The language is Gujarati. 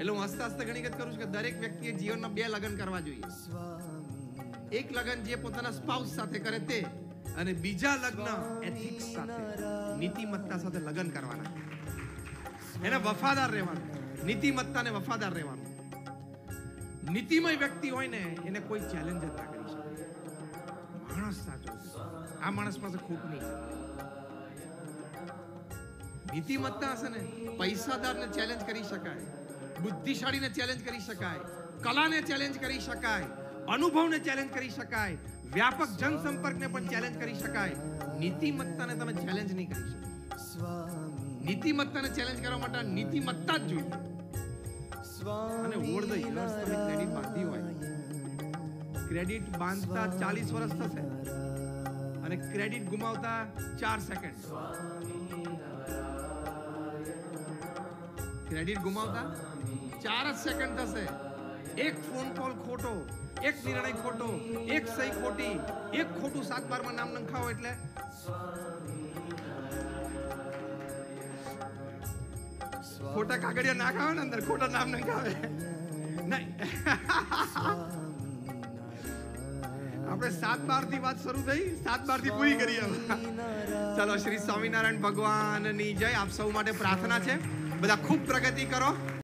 એટલે હું હસતા હસતા ઘણી વખત કરું છું કે દરેક વ્યક્તિએ જીવનમાં બે લગ્ન કરવા જોઈએ. એક લગ્ન જે પોતાના સ્પાઉસ સાથે કરે તે અને બીજા લગ્ન એથિક્સ સાથે, નીતિમત્તા સાથે લગ્ન કરવાના. એને વફાદાર રહેવાનું નીતિમત્તાને વફાદાર રહેવાનું. નીતિમય વ્યક્તિ હોય ને, એને કોઈ ચેલેન્જ જ ના કરી શકે. માણસ સાચો આ માણસ પાસે ખૂબ નહીં. નીતિમત્તા હશે ને, પૈસાદારને ચેલેન્જ કરી શકાય. બુદ્ધિશાળીને ચેલેન્જ કરી શકાય કલાને ચેલેન્જ કરી શકાય અનુભવને ચેલેન્જ કરી શકાય વ્યાપક જનસંપર્કને પણ ચેલેન્જ કરી શકાય. નીતિમત્તાને તમે ચેલેન્જ નહીં કરી શકો. નીતિમત્તાને ચેલેન્જ કરવા માટે નીતિમત્તા જ જોઈએ. અને ઓળ ધ યર્સ તમે ક્રેડિટ બાંધી હોય. ક્રેડિટ બાંધતા ચાલીસ વર્ષ થશે. અને ક્રેડિટ ગુમાવતા ચાર સેકન્ડ ક્રેડિટ ગુમાવતા? ચાર જ સેકન્ડ થશે. એક ફોન કોલ ખોટો, એક નિર્ણય ખોટો, એક સહી ખોટી, એક ખોટું સાત બારમાં નામ નંખાવો એટલે? ખોટા કાગળિયા નાખાવે ને અંદર ખોટા નામ નંખાવે? નહીં. આપણે સાત બારથી વાત શરૂ થઈ. સાત બારથી પૂરી કરીએ ચલો, શ્રી સ્વામિનારાયણ ભગવાનની જય. આપ સૌ માટે પ્રાર્થના છે. બધા ખૂબ પ્રગતિ કરો.